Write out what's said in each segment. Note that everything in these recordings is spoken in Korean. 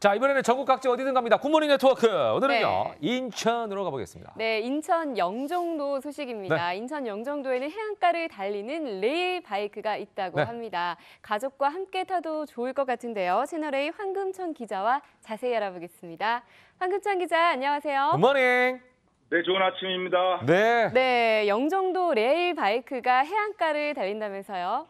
자 이번에는 전국 각지 어디든 갑니다. 굿모닝 네트워크 오늘은요 네. 인천으로 가보겠습니다. 네, 인천 영종도 소식입니다. 인천 영종도에는 해안가를 달리는 레일 바이크가 있다고 네. 합니다. 가족과 함께 타도 좋을 것 같은데요. 채널A 황금천 기자와 자세히 알아보겠습니다. 황금천 기자, 안녕하세요. Good morning. 네, 좋은 아침입니다. 네. 네, 영종도 레일 바이크가 해안가를 달린다면서요.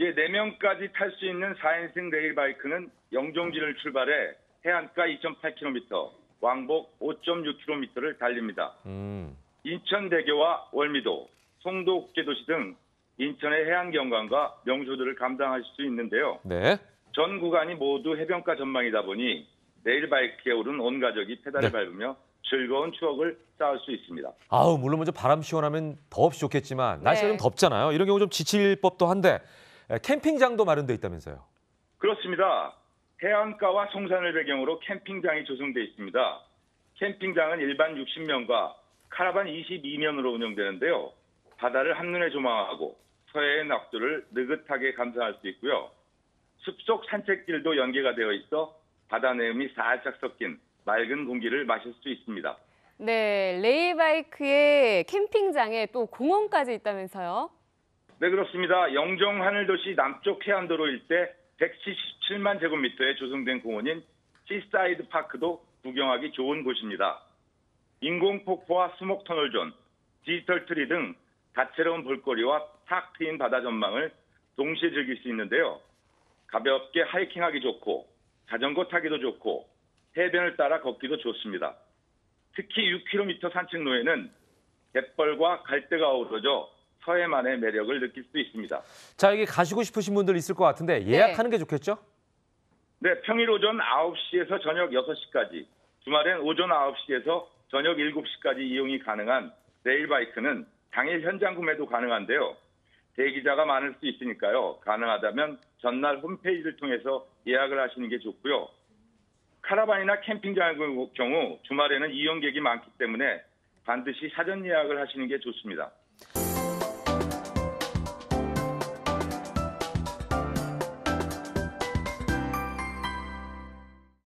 예, 4명까지 탈 수 있는 4인승 레일바이크는 영종지를 출발해 해안가 2.8km, 왕복 5.6km를 달립니다. 음. 인천대교와 월미도, 송도 국제도시 등 인천의 해안 경관과 명소들을 감상하실 수 있는데요. 네. 전 구간이 모두 해변가 전망이다 보니 레일바이크에 오른 온 가족이 페달을 네. 밟으며 즐거운 추억을 쌓을 수 있습니다. 아우 물론 먼저 바람 시원하면 더없이 좋겠지만 날씨가 네. 좀 덥잖아요. 이런 경우 좀 지칠 법도 한데 에, 캠핑장도 마련돼 있다면서요. 그렇습니다. 해안가와 송산을 배경으로 캠핑장이 조성돼 있습니다. 캠핑장은 일반 60명과 카라반 22면으로 운영되는데요. 바다를 한눈에 조망하고 서해의 낙도를 느긋하게 감상할 수 있고요. 숲속 산책길도 연계가 되어 있어 바다 내음이 살짝 섞인 맑은 공기를 마실 수 있습니다. 네, 레일 바이크에 캠핑장에 또 공원까지 있다면서요. 네, 그렇습니다. 영종 하늘도시 남쪽 해안도로 일대 177만 제곱미터에 조성된 공원인 시사이드 파크도 구경하기 좋은 곳입니다. 인공폭포와 수목터널존, 디지털 트리 등 다채로운 볼거리와 탁 트인 바다 전망을 동시에 즐길 수 있는데요. 가볍게 하이킹하기 좋고 자전거 타기도 좋고 해변을 따라 걷기도 좋습니다. 특히 6km 산책로에는 갯벌과 갈대가 어우러져 서해만의 매력을 느낄 수 있습니다. 자 여기 가시고 싶으신 분들 있을 것 같은데 예약하는 게 좋겠죠? 네, 평일 오전 9시에서 저녁 6시까지, 주말엔 오전 9시에서 저녁 7시까지 이용이 가능한 레일바이크는 당일 현장 구매도 가능한데요. 대기자가 많을 수 있으니까요. 가능하다면 전날 홈페이지를 통해서 예약을 하시는 게 좋고요. 카라반이나 캠핑장의 경우 주말에는 이용객이 많기 때문에 반드시 사전 예약을 하시는 게 좋습니다.